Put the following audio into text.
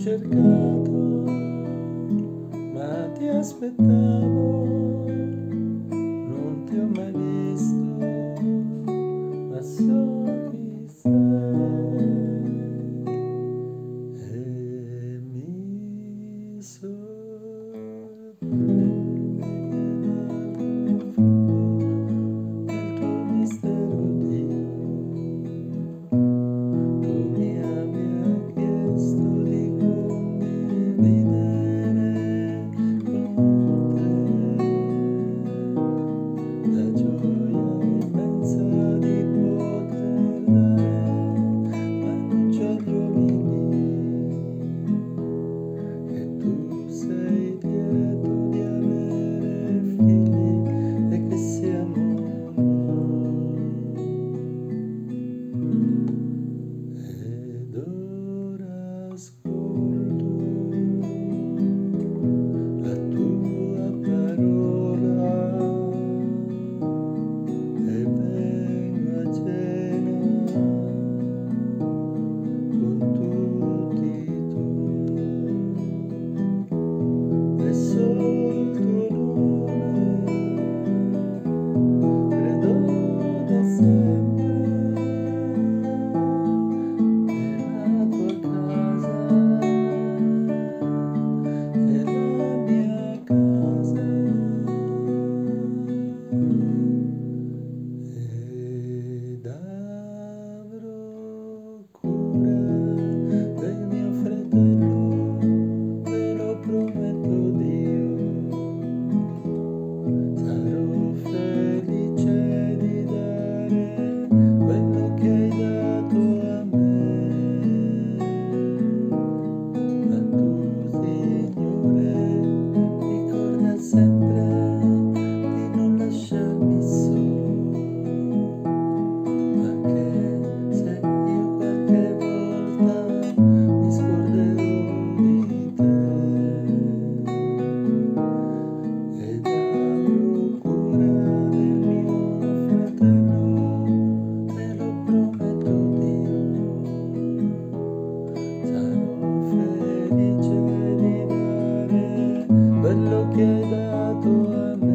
cercato, ma ti aspettavo, lo que da tu amor.